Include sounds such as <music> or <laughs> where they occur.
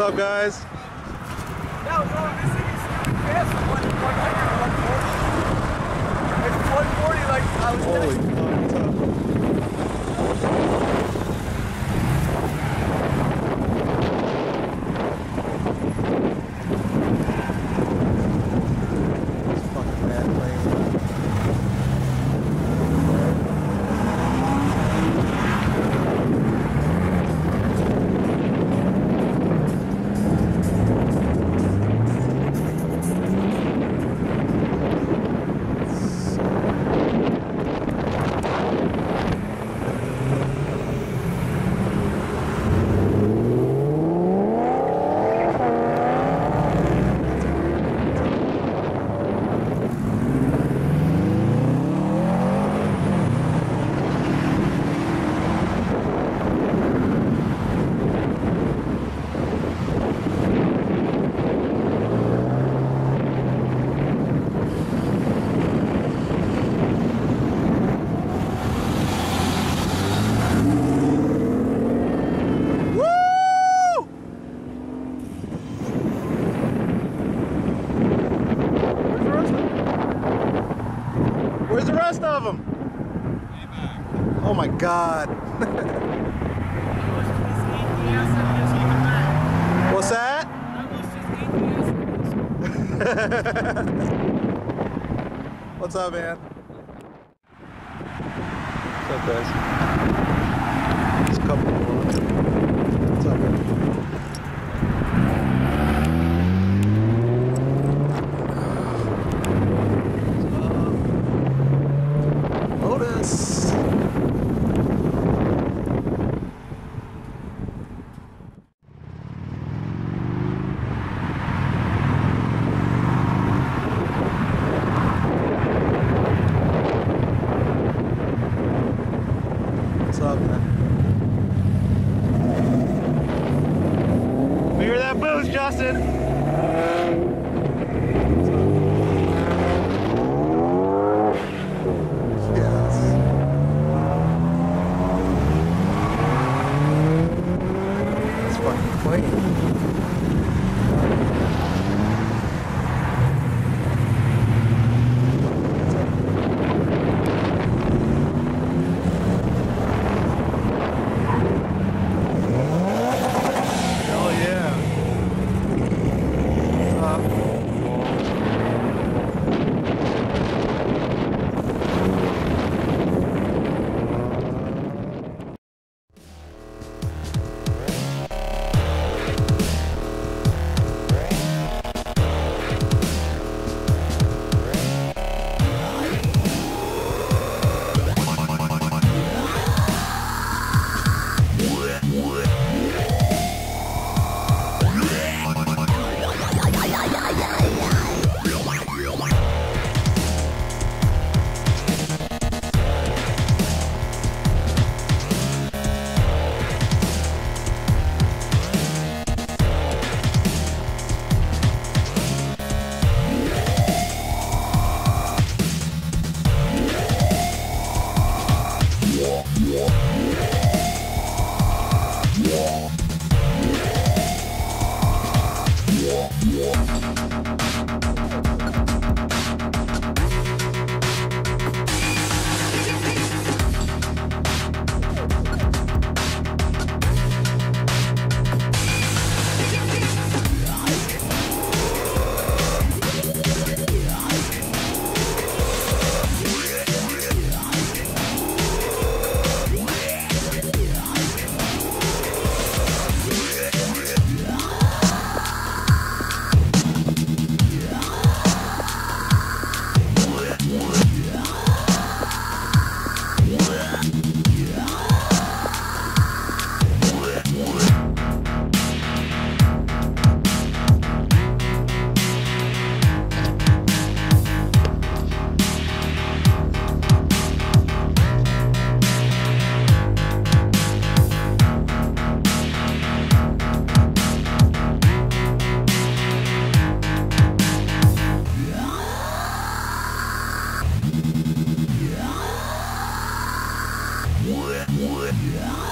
up, guys? Yeah, well, this thing is stupid fast. It's 140. It's 140 like I was Holy fuck, what's up? God. What's that? <laughs> What's up, man? What's up, guys? Just a couple more. What's up, man? goes Justin. Yes. That's fucking clean. Yeah.